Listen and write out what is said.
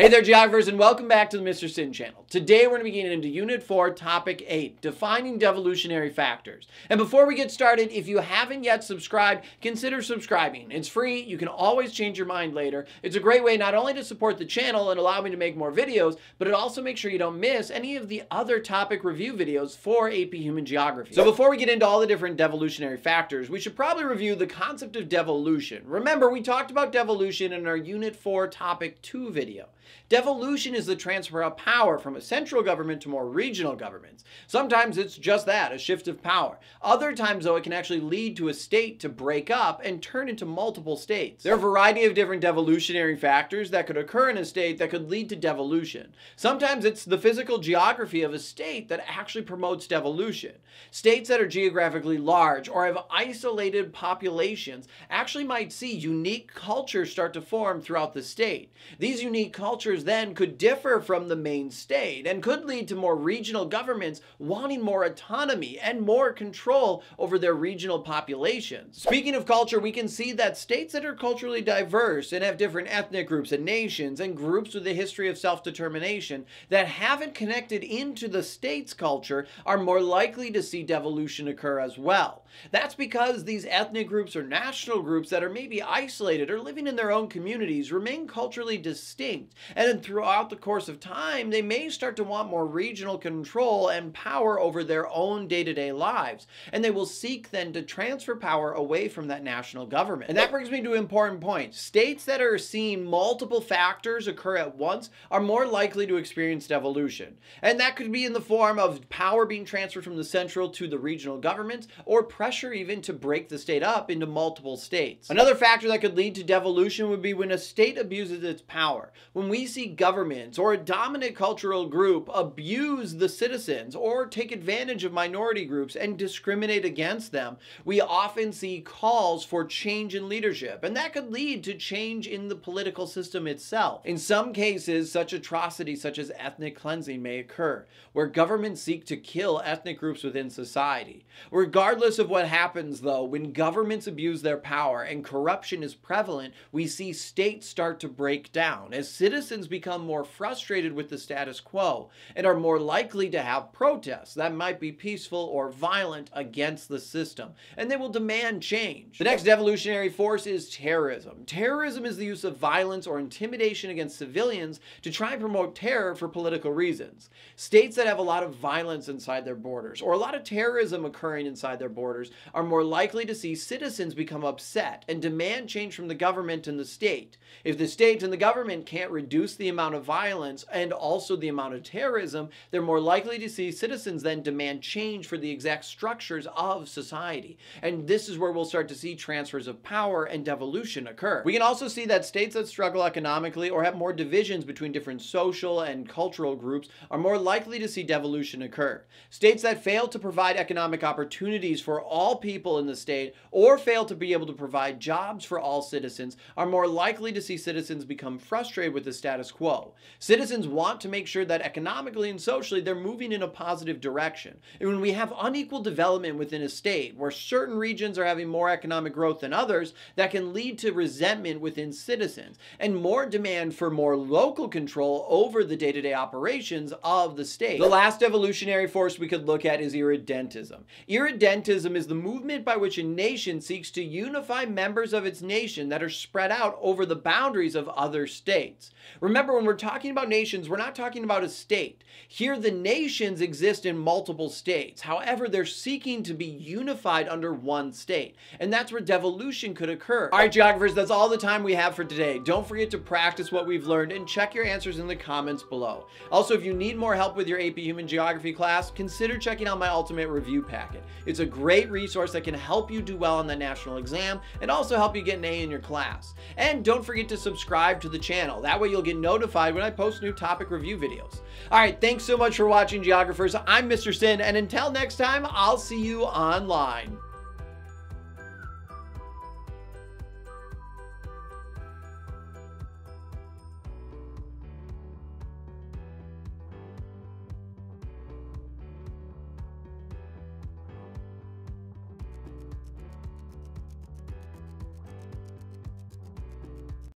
Hey there, geographers, and welcome back to the Mr. Sinn channel. Today we're going to be getting into Unit 4, Topic 8, Defining Devolutionary Factors. And before we get started, if you haven't yet subscribed, consider subscribing. It's free, you can always change your mind later. It's a great way not only to support the channel and allow me to make more videos, but it also makes sure you don't miss any of the other topic review videos for AP Human Geography. So before we get into all the different devolutionary factors, we should probably review the concept of devolution. Remember, we talked about devolution in our Unit 4, Topic 2 video. Devolution is the transfer of power from a central government to more regional governments. Sometimes it's just that, a shift of power. Other times, though, it can actually lead to a state to break up and turn into multiple states. There are a variety of different devolutionary factors that could occur in a state that could lead to devolution. Sometimes it's the physical geography of a state that actually promotes devolution. States that are geographically large or have isolated populations actually might see unique cultures start to form throughout the state. These unique cultures cultures then could differ from the main state and could lead to more regional governments wanting more autonomy and more control over their regional populations. Speaking of culture, we can see that states that are culturally diverse and have different ethnic groups and nations and groups with a history of self-determination that haven't connected into the state's culture are more likely to see devolution occur as well. That's because these ethnic groups or national groups that are maybe isolated or living in their own communities remain culturally distinct and then throughout the course of time, they may start to want more regional control and power over their own day to day lives. And they will seek then to transfer power away from that national government. And that brings me to an important point. States that are seeing multiple factors occur at once are more likely to experience devolution. And that could be in the form of power being transferred from the central to the regional governments or pressure even to break the state up into multiple states. Another factor that could lead to devolution would be when a state abuses its power. When we see governments or a dominant cultural group abuse the citizens or take advantage of minority groups and discriminate against them, we often see calls for change in leadership, and that could lead to change in the political system itself. In some cases, such atrocities such as ethnic cleansing may occur, where governments seek to kill ethnic groups within society. Regardless of what happens, though, when governments abuse their power and corruption is prevalent, we see states start to break down as citizens citizens become more frustrated with the status quo and are more likely to have protests that might be peaceful or violent against the system, and they will demand change. The next devolutionary force is terrorism. Terrorism is the use of violence or intimidation against civilians to try and promote terror for political reasons. States that have a lot of violence inside their borders or a lot of terrorism occurring inside their borders are more likely to see citizens become upset and demand change from the government and the state. If the state and the government can't reduce reduce the amount of violence and also the amount of terrorism, they're more likely to see citizens then demand change for the exact structures of society. And this is where we'll start to see transfers of power and devolution occur. We can also see that states that struggle economically or have more divisions between different social and cultural groups are more likely to see devolution occur. States that fail to provide economic opportunities for all people in the state or fail to be able to provide jobs for all citizens are more likely to see citizens become frustrated with the status quo. Citizens want to make sure that economically and socially they're moving in a positive direction. And when we have unequal development within a state where certain regions are having more economic growth than others, that can lead to resentment within citizens and more demand for more local control over the day to day operations of the state. The last devolutionary force we could look at is irredentism. Irredentism is the movement by which a nation seeks to unify members of its nation that are spread out over the boundaries of other states. Remember, when we're talking about nations, we're not talking about a state. Here, the nations exist in multiple states. However, they're seeking to be unified under one state. And that's where devolution could occur. All right, geographers, that's all the time we have for today. Don't forget to practice what we've learned and check your answers in the comments below. Also, if you need more help with your AP Human Geography class, consider checking out my Ultimate Review Packet. It's a great resource that can help you do well on the national exam and also help you get an A in your class. And don't forget to subscribe to the channel. That way you'll get notified when I post new topic review videos. All right, thanks so much for watching, geographers. I'm Mr. Sinn, and until next time, I'll see you online.